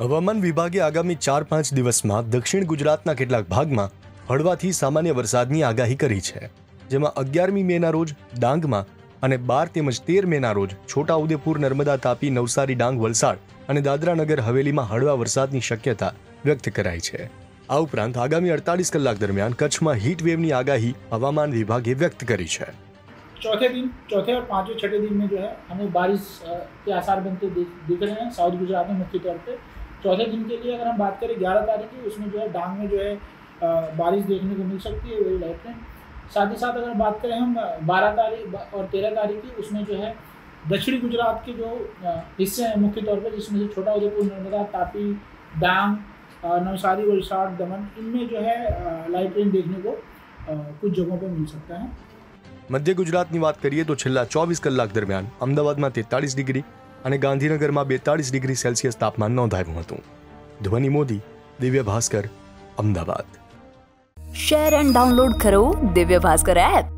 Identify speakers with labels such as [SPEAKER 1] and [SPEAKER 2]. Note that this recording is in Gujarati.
[SPEAKER 1] હવામાન વિભાગે આગામી ચાર પાંચ દિવસમાં દક્ષિણ ગુજરાતના કેટલાક ભાગમાં હળવાથી સામાન્ય વરસાદની આગાહી કરી છે જેમાં અગિયારમી મેના રોજ ડાંગમાં અને બાર તેમજ તેર મેના રોજ છોટાઉદેપુર નર્મદા તાપી નવસારી ડાંગ વલસાડ અને દાદરાનગર હવેલીમાં હળવા વરસાદની શક્યતા વ્યક્ત કરાઈ છે આ ઉપરાંત આગામી અડતાલીસ કલાક દરમિયાન કચ્છમાં હીટ વેવની આગાહી હવામાન વિભાગે વ્યક્ત કરી છે
[SPEAKER 2] चौथे दिन चौथे और पांचवें छठे दिन में जो है हमें बारिश अ, के आसार बनते दिख दिख रहे हैं साउथ गुजरात में मुख्य तौर पे चौथे दिन के लिए अगर हम बात करें ग्यारह तारीख की उसमें जो है डांग में जो है अ, बारिश देखने को मिल सकती है वेरी लाइट रेन साथ ही साथ अगर बात करें हम बारह तारीख और तेरह तारीख की उसमें जो है दक्षिणी गुजरात के जो अ, हिस्से हैं मुख्य तौर पर जिसमें से छोटा उदयपुर नर्मदा तापी डांग अ, नवसारी वलसाड़ दमन इनमें जो है लाइट रेन देखने को अ, कुछ जगहों पर मिल सकता है
[SPEAKER 1] મધ્ય ગુજરાતની વાત કરીએ તો છેલ્લા ચોવીસ કલાક દરમિયાન અમદાવાદમાં તેતાળીસ ડિગ્રી અને ગાંધીનગરમાં બેતાળીસ ડિગ્રી સેલ્સિયસ તાપમાન નોંધાયું હતું. Dhvani Modi, Divya Bhaskar, Ahmedabad.
[SPEAKER 3] Share and download કરો દિવ્ય ભાસ્કર એપ